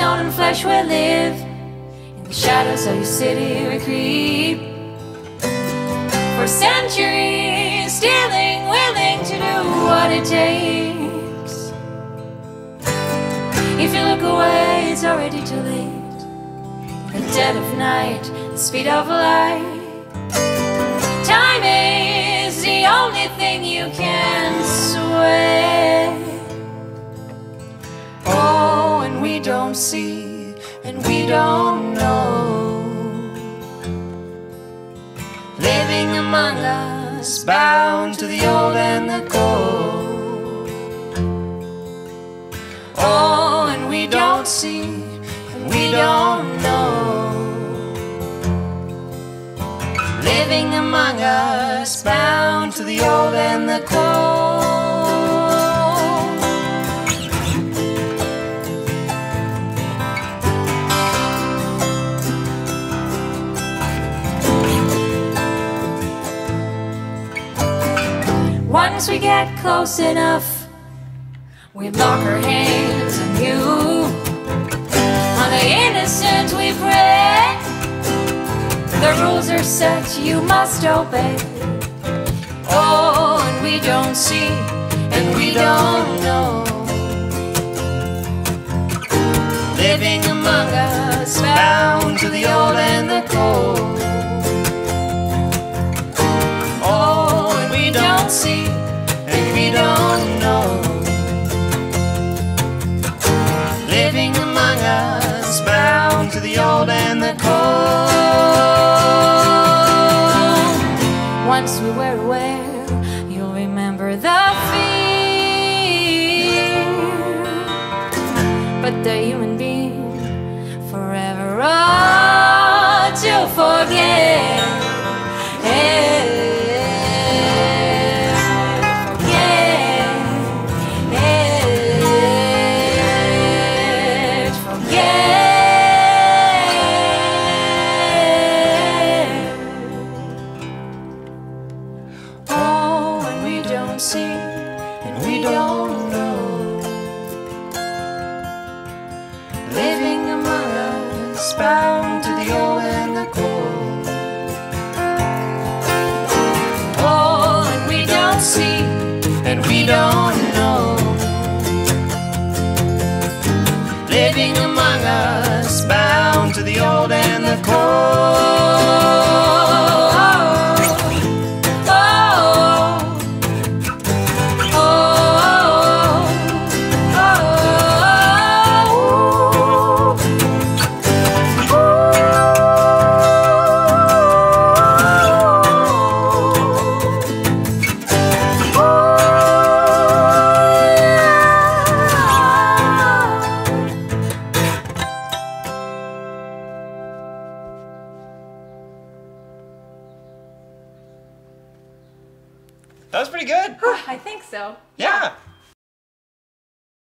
and flesh will live. In the shadows of your city we creep. For centuries, stealing, willing to do what it takes. If you look away, it's already too late. The dead of night, the speed of light. Time is the only thing you can see, and we don't know. Living among us, bound to the old and the cold. Oh, and we don't see, and we don't know. Living among us, bound to the old and the cold. Once we get close enough, we lock our hands on you. On the innocent we pray. The rules are set, you must obey. Oh, and we don't see, and we don't know. Living among us, Once we were aware, you'll remember the fear. But the human being, forever oh, to forget. We don't know. Living That was pretty good. I think so. Yeah.